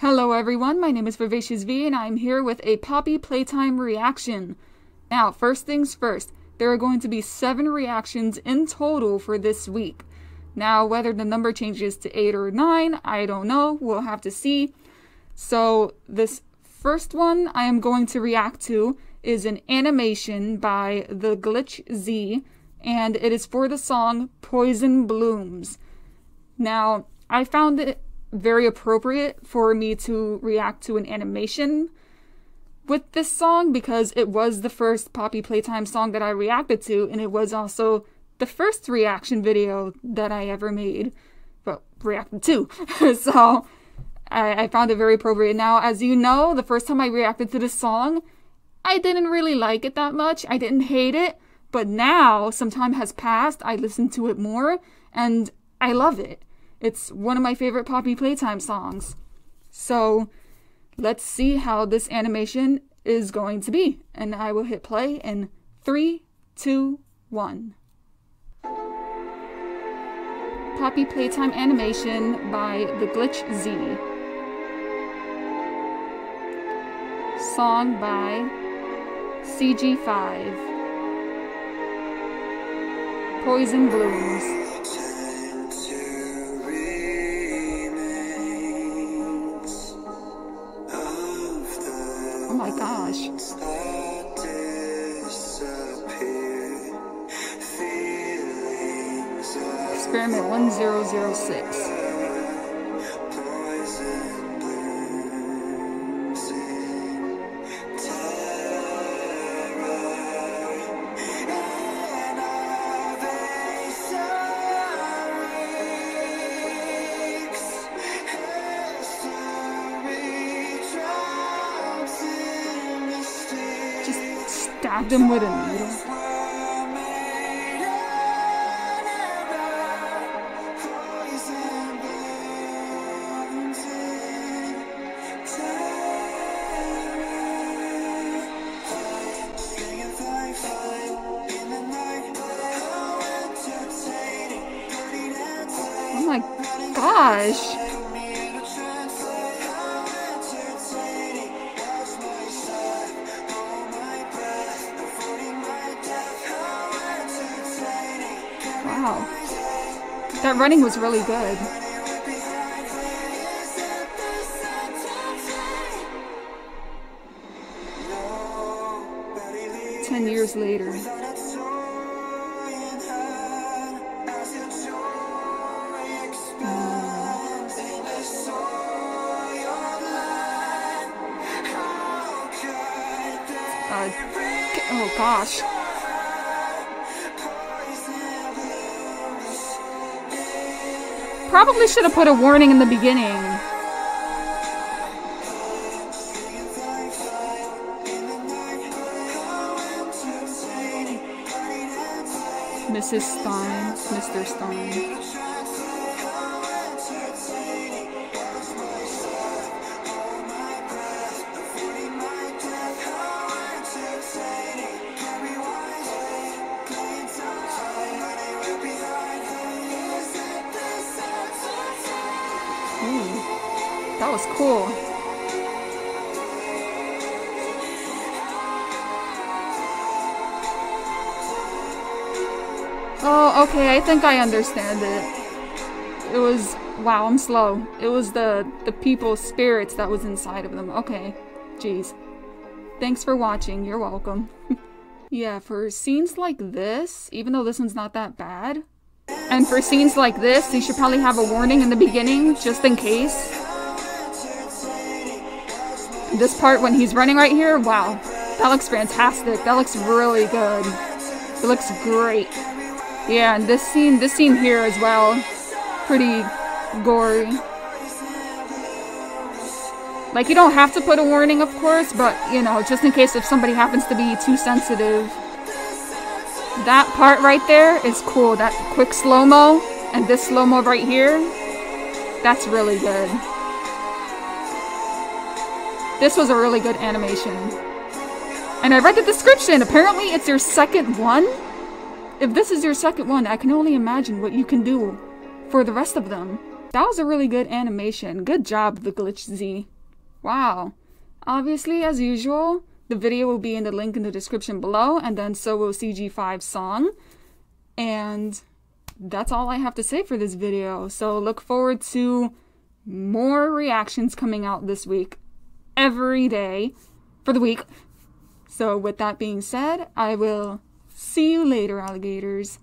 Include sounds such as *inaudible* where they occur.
Hello everyone, my name is Vivacious V and I'm here with a Poppy Playtime reaction. Now, first things first, there are going to be seven reactions in total for this week. Now, whether the number changes to eight or nine, I don't know, we'll have to see. So, this first one I am going to react to is an animation by The Glitch Z, and it is for the song Poison Blooms. Now, I found it very appropriate for me to react to an animation with this song because it was the first Poppy Playtime song that I reacted to, and it was also the first reaction video that I ever made, but reacted to. *laughs* so I, I found it very appropriate. Now, as you know, the first time I reacted to this song, I didn't really like it that much. I didn't hate it, but now some time has passed. I listen to it more, and I love it. It's one of my favorite Poppy Playtime songs. So let's see how this animation is going to be. And I will hit play in three, two, one. Poppy Playtime animation by The Glitch Z. Song by CG5. Poison Blooms. My gosh. Experiment 1006. A needle. Oh my gosh. Wow. That running was really good. Ten years later. Uh, oh gosh. Probably should have put a warning in the beginning. Mrs. Stein, Mr. Stein. Mm. That was cool. Oh, okay, I think I understand it. It was wow, I'm slow. It was the the people's spirits that was inside of them. Okay. Jeez. Thanks for watching. You're welcome. *laughs* yeah, for scenes like this, even though this one's not that bad, and for scenes like this, you should probably have a warning in the beginning, just in case. This part when he's running right here, wow. That looks fantastic. That looks really good. It looks great. Yeah, and this scene, this scene here as well, pretty gory. Like, you don't have to put a warning, of course, but, you know, just in case if somebody happens to be too sensitive. That part right there is cool. That quick slow-mo and this slow-mo right here, that's really good. This was a really good animation. And I read the description. Apparently it's your second one. If this is your second one, I can only imagine what you can do for the rest of them. That was a really good animation. Good job, the Glitch Z. Wow. Obviously, as usual, the video will be in the link in the description below, and then so will CG5's song. And that's all I have to say for this video. So look forward to more reactions coming out this week, every day for the week. So with that being said, I will see you later, alligators.